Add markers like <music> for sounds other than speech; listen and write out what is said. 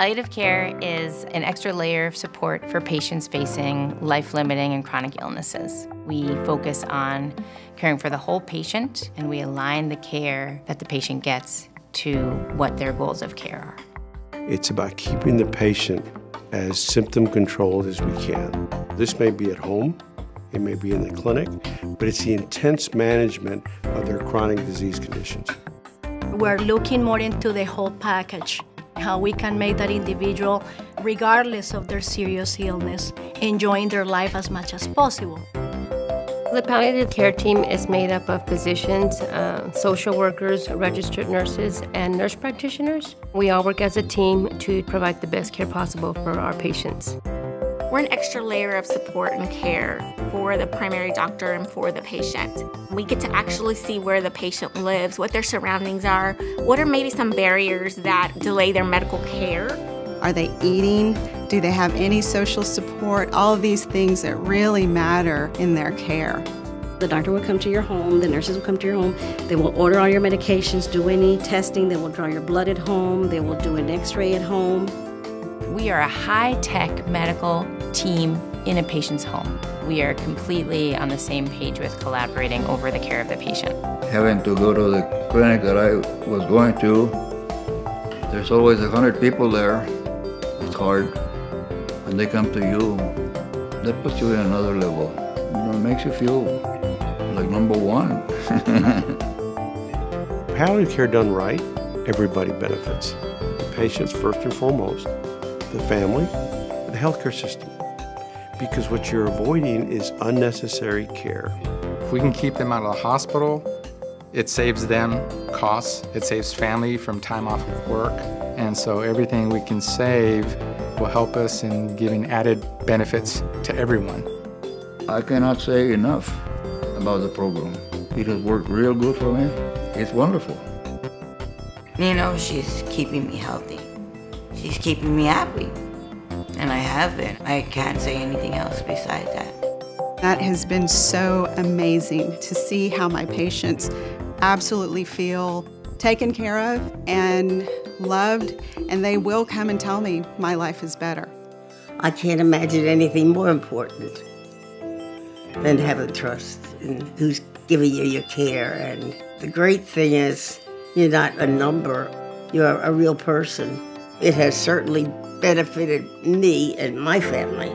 Palliative care is an extra layer of support for patients facing life limiting and chronic illnesses. We focus on caring for the whole patient and we align the care that the patient gets to what their goals of care are. It's about keeping the patient as symptom controlled as we can. This may be at home, it may be in the clinic, but it's the intense management of their chronic disease conditions. We're looking more into the whole package, how we can make that individual, regardless of their serious illness, enjoying their life as much as possible. The palliative care team is made up of physicians, uh, social workers, registered nurses, and nurse practitioners. We all work as a team to provide the best care possible for our patients. We're an extra layer of support and care for the primary doctor and for the patient. We get to actually see where the patient lives, what their surroundings are, what are maybe some barriers that delay their medical care. Are they eating? Do they have any social support? All of these things that really matter in their care. The doctor will come to your home, the nurses will come to your home, they will order all your medications, do any testing, they will draw your blood at home, they will do an x ray at home. We are a high tech medical team in a patient's home. We are completely on the same page with collaborating over the care of the patient. Having to go to the clinic that I was going to, there's always a hundred people there it's hard. When they come to you, that puts you in another level. You know, it makes you feel like number one. <laughs> Palliative care done right, everybody benefits. The patients first and foremost, the family, the healthcare system. Because what you're avoiding is unnecessary care. If we can keep them out of the hospital, it saves them costs, it saves family from time off of work, and so everything we can save will help us in giving added benefits to everyone. I cannot say enough about the program. It has worked real good for me. It's wonderful. You know, she's keeping me healthy. She's keeping me happy. And I have been. I can't say anything else besides that. That has been so amazing to see how my patients absolutely feel taken care of and loved, and they will come and tell me my life is better. I can't imagine anything more important than having trust in who's giving you your care. And the great thing is, you're not a number, you're a real person. It has certainly benefited me and my family.